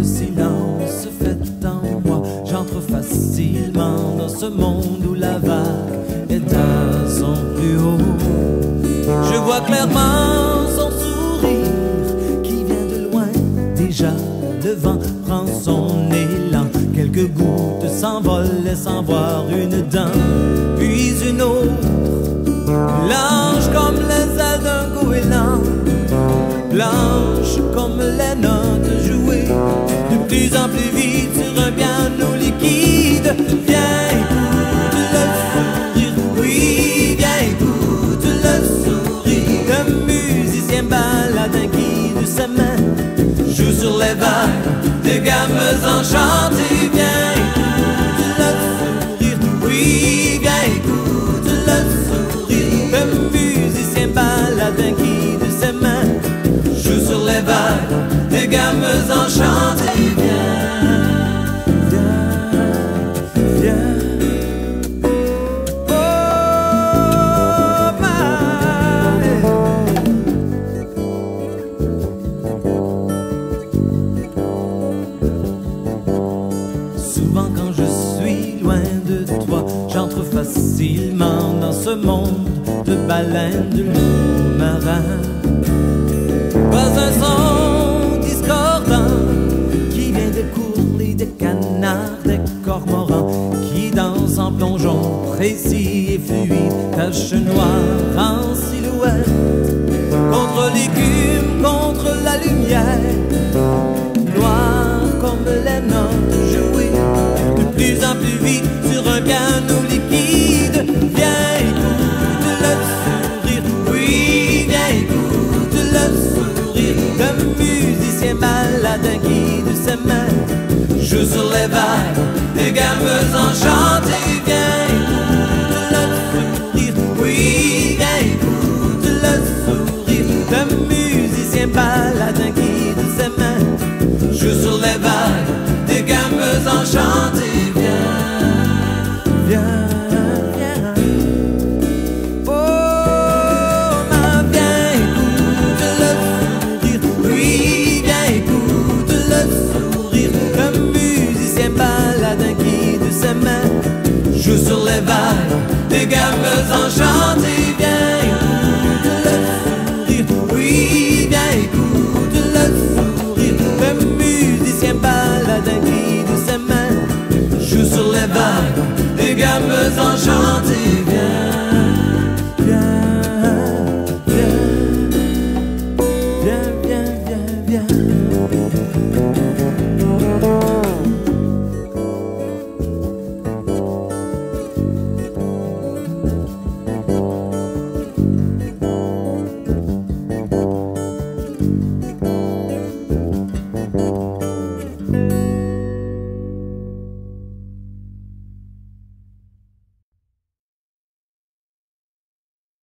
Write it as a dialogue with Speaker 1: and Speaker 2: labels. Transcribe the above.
Speaker 1: le silence fait en moi. J'entre facilement dans ce monde où la vague est à son plus haut. Je vois clairement son sourire qui vient de loin. Déjà, le vent prend son élan. Quelques gouttes s'envolent sans voir une dent, puis une autre. Blanche comme les ailes d'un goéland, blanche comme les notes plus en plus vite sur un piano liquide. Viens, écoute le sourire, oui, viens, écoute le sourire. Le musicien baladin qui de sa main joue sur les vagues de gammes enchantées. Dans ce monde de baleines, de loups marins. Pas un son discordant qui vient de courler des canards, des cormorans qui dansent en plongeon précis et fluide, tache noire en silhouette contre l'écume, contre la lumière les malades guident ses mains. Joue sur les vagues des gammes enchantées. Viens, le sourire, oui, viens, écoute le sourire d'un musicien bal. joue sur les vagues des gammes enchantées.